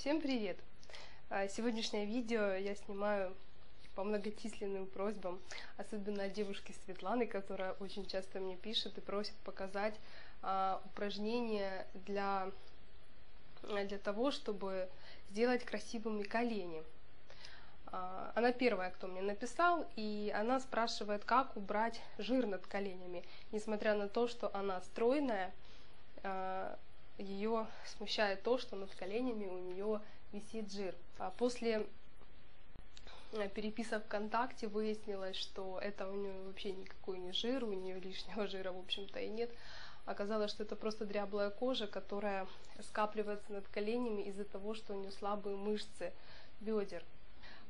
Всем привет! А, Сегодняшнее видео я снимаю по многочисленным просьбам, особенно от девушки Светланы, которая очень часто мне пишет и просит показать а, упражнения для, для того, чтобы сделать красивыми колени. А, Она первая, кто мне написал, и она спрашивает, как убрать жир над коленями, несмотря на то, что она стройная, ее смущает то, что над коленями у нее висит жир. А после э, переписок ВКонтакте выяснилось, что это у нее вообще никакой не жир, у нее лишнего жира, в общем-то, и нет. Оказалось, что это просто дряблая кожа, которая скапливается над коленями из-за того, что у нее слабые мышцы бедер.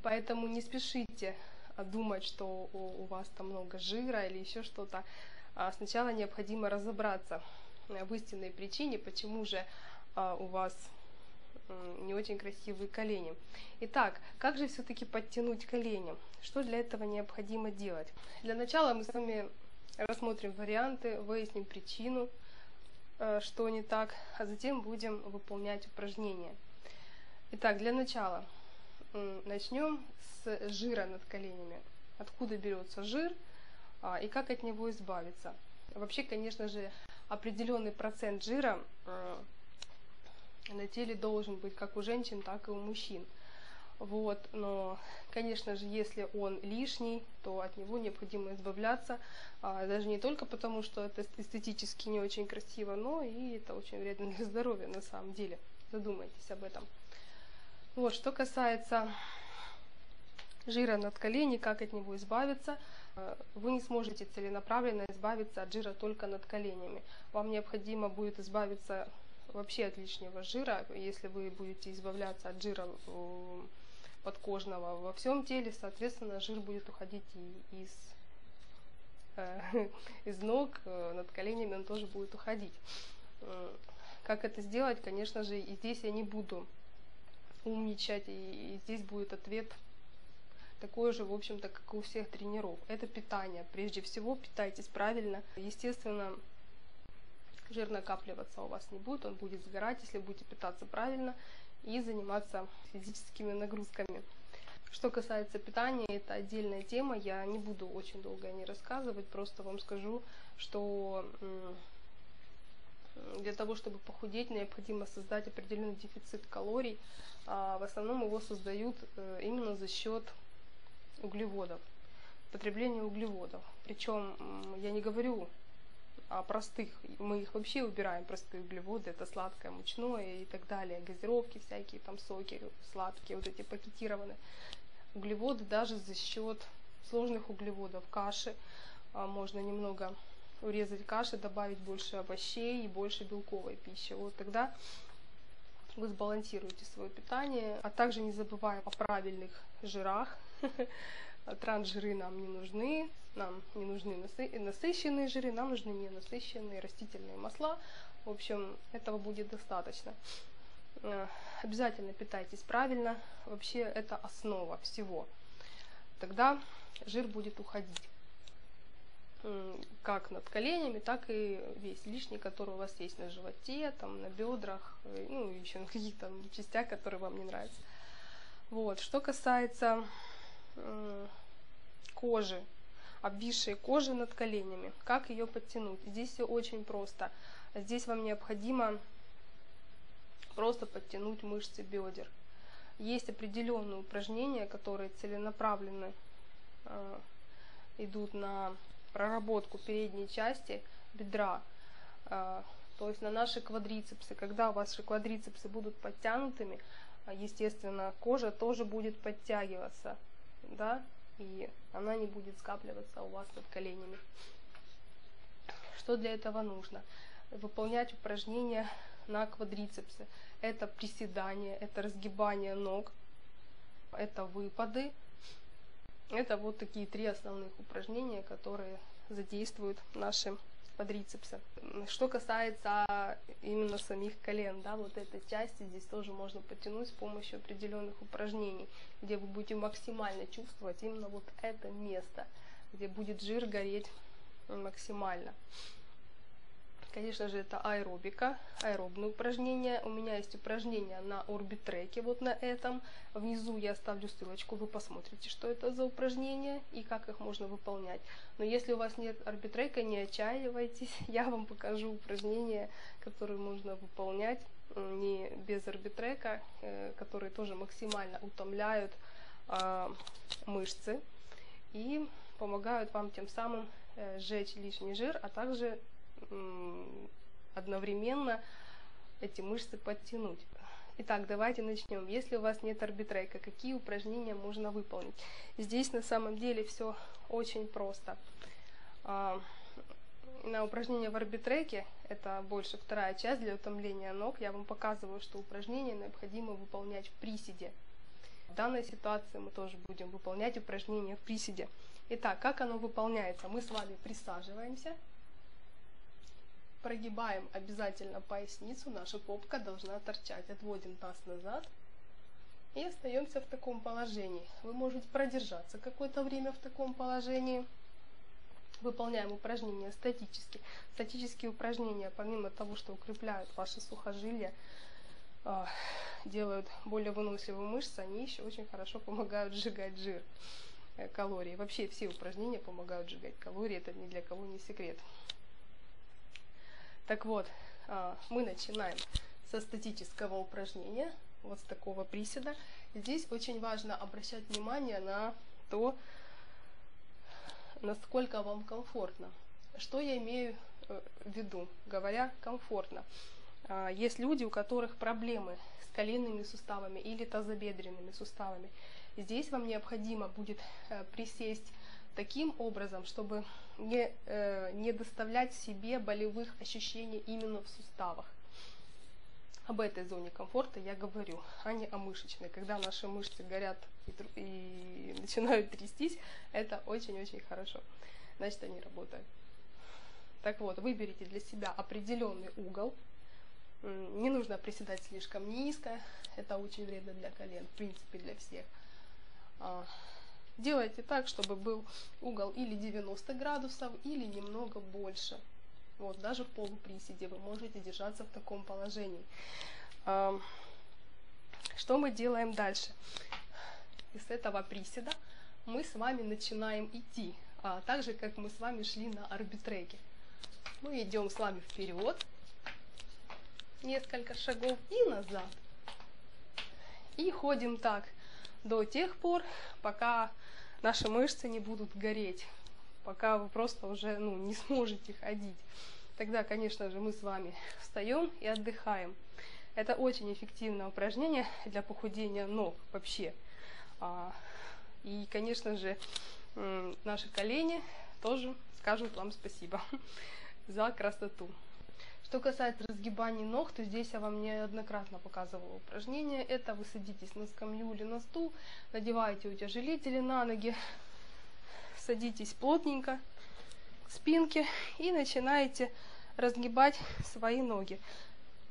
Поэтому не спешите думать, что у вас там много жира или еще что-то. А сначала необходимо разобраться в истинной причине, почему же а, у вас не очень красивые колени. Итак, как же все-таки подтянуть колени? Что для этого необходимо делать? Для начала мы с вами рассмотрим варианты, выясним причину, э, что не так, а затем будем выполнять упражнения. Итак, для начала начнем с жира над коленями. Откуда берется жир а, и как от него избавиться? Вообще, конечно же, определенный процент жира э, на теле должен быть как у женщин, так и у мужчин. Вот, но, конечно же, если он лишний, то от него необходимо избавляться, а, даже не только потому, что это эстетически не очень красиво, но и это очень вредно для здоровья на самом деле. Задумайтесь об этом. Вот, что касается жира над колени, как от него избавиться, вы не сможете целенаправленно избавиться от жира только над коленями. Вам необходимо будет избавиться вообще от лишнего жира. Если вы будете избавляться от жира э, подкожного во всем теле, соответственно, жир будет уходить и из, э, из ног, э, над коленями он тоже будет уходить. Как это сделать, конечно же, и здесь я не буду умничать, и здесь будет ответ такой же, в общем-то, как и у всех тренеров. Это питание. Прежде всего, питайтесь правильно. Естественно, жир накапливаться у вас не будет, он будет сгорать, если будете питаться правильно и заниматься физическими нагрузками. Что касается питания, это отдельная тема, я не буду очень долго о ней рассказывать, просто вам скажу, что для того, чтобы похудеть, необходимо создать определенный дефицит калорий. А в основном его создают э, именно за счет углеводов, потребления углеводов. Причем я не говорю а, простых, мы их вообще убираем, простые углеводы, это сладкое, мучное и так далее, газировки всякие, там соки сладкие, вот эти пакетированные. Углеводы даже за счет сложных углеводов, каши, а, можно немного урезать каши, добавить больше овощей и больше белковой пищи. Вот тогда вы сбалансируете свое питание, а также не забываем о правильных жирах, Трансжиры нам не нужны, нам не нужны насыщенные жиры, нам нужны ненасыщенные растительные масла. В общем, этого будет достаточно. Э, обязательно питайтесь правильно, вообще это основа всего. Тогда жир будет уходить как над коленями, так и весь лишний, который у вас есть на животе, там, на бедрах, э, ну, еще на каких-то частях, которые вам не нравятся. Вот. Что касается кожи, обвисшей кожи над коленями. Как ее подтянуть? Здесь все очень просто. Здесь вам необходимо просто подтянуть мышцы бедер. Есть определенные упражнения, которые целенаправленно э, идут на проработку передней части бедра, э, то есть на наши квадрицепсы. Когда ваши квадрицепсы будут подтянутыми, естественно, кожа тоже будет подтягиваться да, и она не будет скапливаться у вас над коленями. Что для этого нужно? Выполнять упражнения на квадрицепсы. Это приседание, это разгибание ног, это выпады. Это вот такие три основных упражнения, которые задействуют наши квадрицепса. Что касается именно самих колен, да, вот этой части здесь тоже можно подтянуть с помощью определенных упражнений, где вы будете максимально чувствовать именно вот это место, где будет жир гореть максимально. Конечно же, это аэробика, аэробные упражнения. У меня есть упражнения на орбитреке, вот на этом. Внизу я оставлю ссылочку, вы посмотрите, что это за упражнения и как их можно выполнять. Но если у вас нет орбитрека, не отчаивайтесь, я вам покажу упражнения, которые можно выполнять не без орбитрека, э, которые тоже максимально утомляют а, мышцы и помогают вам тем самым э, сжечь лишний жир, а также одновременно эти мышцы подтянуть. Итак, давайте начнем. Если у вас нет арбитрейка, какие упражнения можно выполнить? Здесь на самом деле все очень просто. А, на упражнения в арбитреке, это больше вторая часть для утомления ног, я вам показываю, что упражнения необходимо выполнять в приседе. В данной ситуации мы тоже будем выполнять упражнения в приседе. Итак, как оно выполняется? Мы с вами присаживаемся, Прогибаем обязательно поясницу, наша попка должна торчать. Отводим таз назад и остаемся в таком положении. Вы можете продержаться какое-то время в таком положении. Выполняем упражнения статически. Статические упражнения, помимо того, что укрепляют ваши сухожилия, а, делают более выносливые мышцы, они еще очень хорошо помогают сжигать жир, э, калории. Вообще все упражнения помогают сжигать калории, это ни для кого не секрет. Так вот, а, мы начинаем со статического упражнения, вот с такого приседа. Здесь очень важно обращать внимание на то, насколько вам комфортно. Что я имею э, в виду, говоря комфортно? А, есть люди, у которых проблемы с коленными суставами или тазобедренными суставами. Здесь вам необходимо будет э, присесть таким образом, чтобы не, э, не доставлять себе болевых ощущений именно в суставах. Об этой зоне комфорта я говорю, а не о мышечной. Когда наши мышцы горят и, и начинают трястись, это очень-очень хорошо. Значит, они работают. Так вот, выберите для себя определенный угол. Не нужно приседать слишком низко, это очень вредно для колен, в принципе, для всех. Делайте так, чтобы был угол или 90 градусов, или немного больше. Вот, даже в полуприседе вы можете держаться в таком положении. Что мы делаем дальше? Из этого приседа мы с вами начинаем идти, а, так же, как мы с вами шли на арбитреке. Мы идем с вами вперед, несколько шагов и назад. И ходим так до тех пор, пока наши мышцы не будут гореть, пока вы просто уже ну, не сможете ходить. Тогда, конечно же, мы с вами встаем и отдыхаем. Это очень эффективное упражнение для похудения ног вообще. А, и, конечно же, наши колени тоже скажут вам спасибо за красоту. Что касается разгибания ног, то здесь я вам неоднократно показывала упражнение. Это вы садитесь на скамью или на стул, надеваете утяжелители на ноги, садитесь плотненько к спинке и начинаете разгибать свои ноги.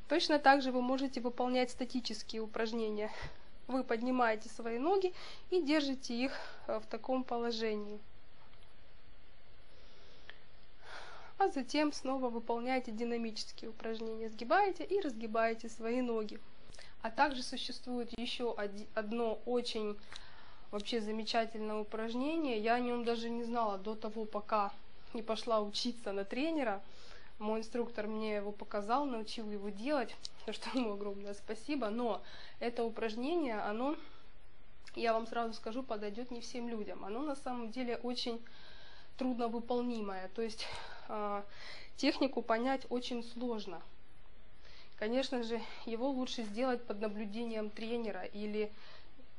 Точно так же вы можете выполнять статические упражнения. Вы поднимаете свои ноги и держите их э, в таком положении. А затем снова выполняйте динамические упражнения, сгибаете и разгибаете свои ноги. А также существует еще одно очень вообще замечательное упражнение. Я о нем даже не знала до того, пока не пошла учиться на тренера. Мой инструктор мне его показал, научил его делать, за что ему огромное спасибо. Но это упражнение, оно, я вам сразу скажу, подойдет не всем людям. Оно на самом деле очень трудновыполнимое. То есть технику понять очень сложно. Конечно же, его лучше сделать под наблюдением тренера или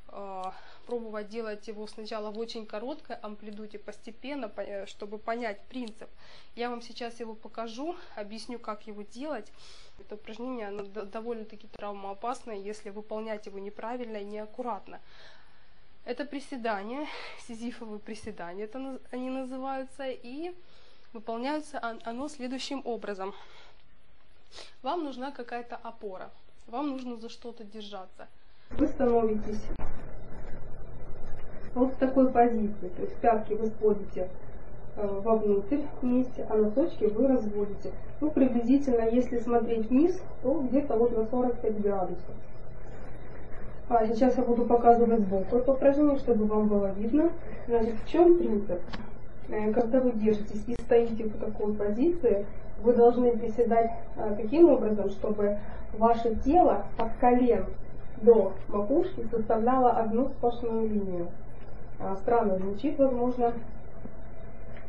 э, пробовать делать его сначала в очень короткой амплитуде, постепенно, э, чтобы понять принцип. Я вам сейчас его покажу, объясню, как его делать. Это упражнение оно довольно-таки травмоопасное, если выполнять его неправильно и неаккуратно. Это приседание, сизифовые приседания это они называются, и выполняется оно следующим образом. Вам нужна какая-то опора, вам нужно за что-то держаться. Вы становитесь вот в такой позиции, то есть пятки вы сводите э, вовнутрь вместе, а носочки вы разводите. Ну, приблизительно, если смотреть вниз, то где-то вот на 45 градусов. А сейчас я буду показывать сбоку это упражнение, чтобы вам было видно. Значит, в чем принцип? Э, когда вы держитесь и стоите в такой позиции, вы должны приседать а, таким образом, чтобы ваше тело от колен до макушки составляло одну сплошную линию. А, странно звучит, возможно.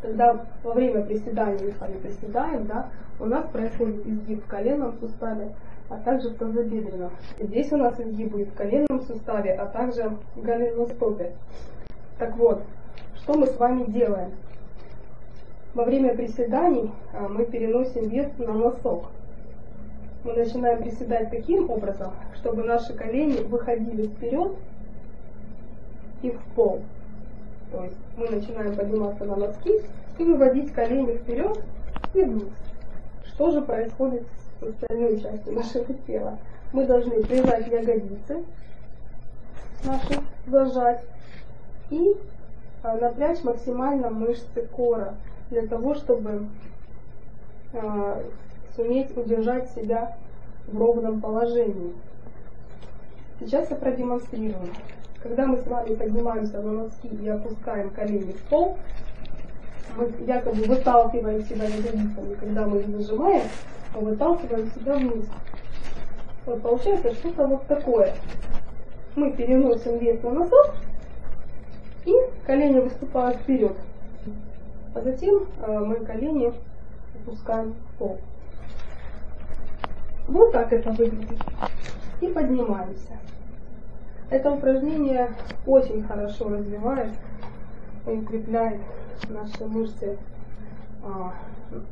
Когда во время приседания мы с вами приседаем, да, у нас происходит изгиб в коленном суставе, а также в тазобедренном. Здесь у нас изгиб будет в коленном суставе, а также в голеностопе. Так вот, что мы с вами делаем? Во время приседаний а, мы переносим вес на носок. Мы начинаем приседать таким образом, чтобы наши колени выходили вперед и в пол. То есть мы начинаем подниматься на носки и выводить колени вперед и вниз. Что же происходит с остальной частью нашего тела? Мы должны прижать ягодицы наши, зажать и а, напрячь максимально мышцы кора для того, чтобы э, суметь удержать себя в ровном положении. Сейчас я продемонстрирую. Когда мы с вами поднимаемся на носки и опускаем колени в пол, мы якобы выталкиваем себя ягодицами. Когда мы их зажимаем, мы выталкиваем себя вниз. Вот получается что-то вот такое. Мы переносим вес на носок, и колени выступают вперед. А затем э, мы колени опускаем в пол. Вот так это выглядит. И поднимаемся. Это упражнение очень хорошо развивает и укрепляет наши мышцы, а,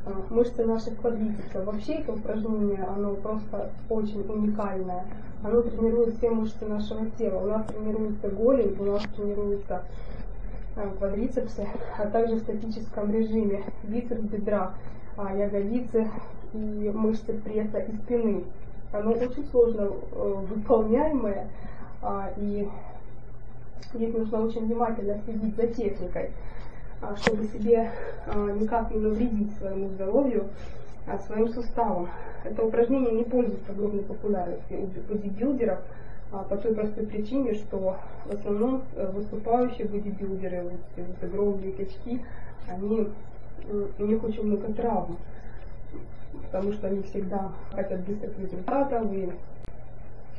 а, мышцы наших квадрицепсов. Вообще это упражнение, оно просто очень уникальное. Оно тренирует все мышцы нашего тела. У нас тренируется голень, у нас тренируется Э, квадрицепсы, а также в статическом режиме бицепс бедра, а, ягодицы и мышцы пресса и спины. Оно очень сложно э, выполняемое, а, и здесь нужно очень внимательно следить за техникой, а, чтобы себе никак не навредить своему здоровью, своим суставам. Это упражнение не пользуется огромной популярностью у бодибилдеров, по той простой причине, что в основном э, выступающие бодибилдеры, вот эти вот огромные качки, они, у них очень много травм, потому что они всегда хотят быстрых результатов и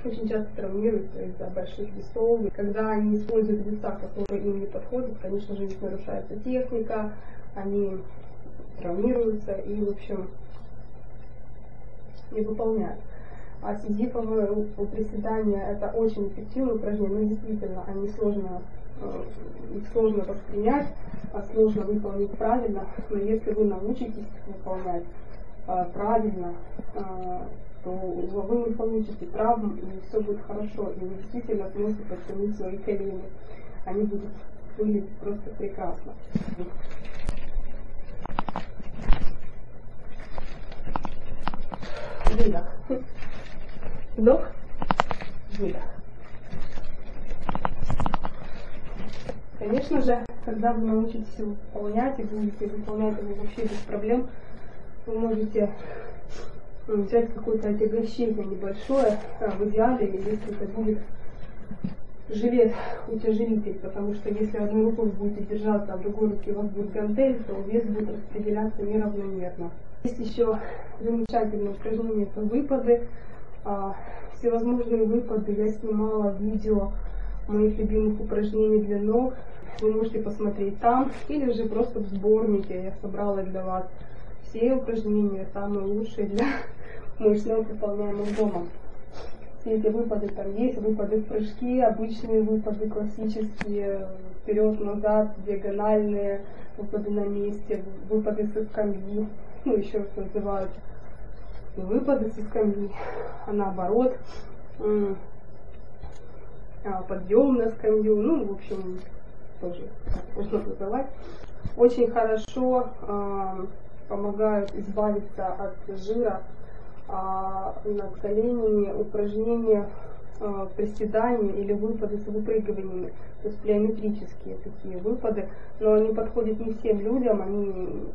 очень часто травмируются из-за больших весов. И когда они используют веса, которые им не подходят, конечно же, у нарушается техника, они травмируются и, в общем, не выполняют. А сизифовые приседания это очень эффективное упражнение, но действительно они сложно, э, их сложно воспринять, а сложно выполнить правильно, но если вы научитесь выполнять э, правильно, э, то вы не получите травм, и все будет хорошо, и вы действительно сможете подтянуть свои колени. Они будут выглядеть просто прекрасно. Выдох. Вдох, выдох. Конечно же, когда вы научитесь его выполнять и будете выполнять его вообще без проблем, вы можете ну, взять какое-то отягощение небольшое, а, в идеале, если это будет жилет утяжелитель, потому что если одной рукой будете держаться, а в другой руке у вас будет гантель, то вес будет распределяться неравномерно. Есть еще замечательное упражнение, это выпады а, всевозможные выпады. Я снимала видео моих любимых упражнений для ног. Вы можете посмотреть там или же просто в сборнике. Я собрала для вас все упражнения, самые лучшие для мышц ног, выполняемых дома. Все эти выпады там есть, выпады в прыжки, обычные выпады классические, вперед-назад, диагональные, выпады на месте, выпады со скамьи, ну еще называют выпады со скамьи, а наоборот а, подъем на скамью, ну, в общем, тоже можно называть. Очень хорошо э, помогают избавиться от жира э, над коленями упражнения э, приседания или выпады с выпрыгиваниями, то есть плеометрические такие выпады, но они подходят не всем людям, они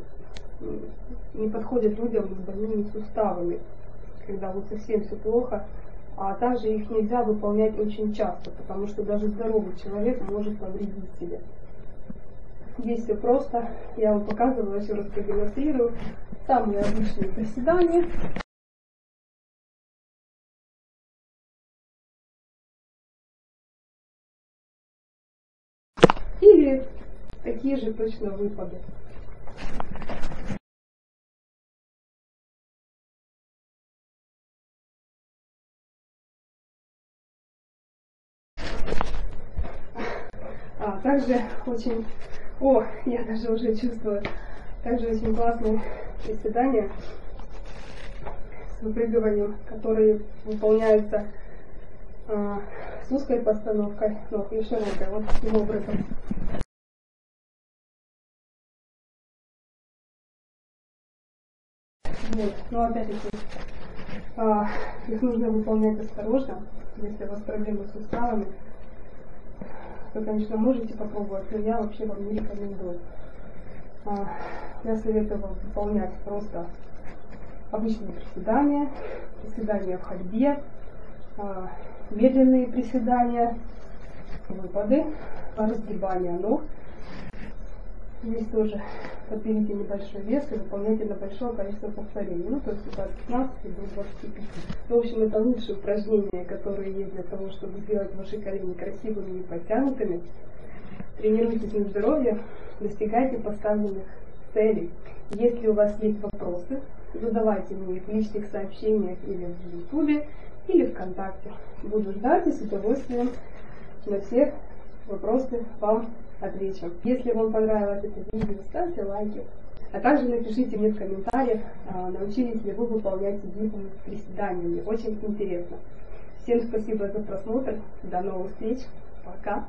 не подходят людям с больными суставами, когда вот совсем все плохо, а также их нельзя выполнять очень часто, потому что даже здоровый человек может повредить себе. Здесь все просто, я вам показываю, еще раз продемонстрирую. Самые обычные приседания. Или такие же точно выпады. А, также очень, о, я даже уже чувствую, также очень классные приседания с выпрыгиванием, которые выполняются а, с узкой постановкой ног и широкой, вот таким образом. Вот. Но опять-таки, а, их нужно выполнять осторожно, если у вас проблемы с суставами. Вы, конечно, можете попробовать, но я вообще вам не рекомендую. А, я советую вам выполнять просто обычные приседания, приседания в ходьбе, а, медленные приседания, выпады, разгибание ног. Здесь тоже подберите небольшой вес и выполняйте на большое количество повторений. Ну, то есть от 15 до 25. В общем, это лучшие упражнения, которые есть для того, чтобы сделать ваши колени красивыми и подтянутыми. Тренируйтесь на здоровье, достигайте поставленных целей. Если у вас есть вопросы, задавайте мне их в личных сообщениях или в Ютубе, или ВКонтакте. Буду ждать и с удовольствием на всех вопросы вам отвечу. Если вам понравилось это видео, ставьте лайки. А также напишите мне в комментариях, а, научились ли вы выполнять дневные приседания. Мне очень интересно. Всем спасибо за просмотр. До новых встреч. Пока.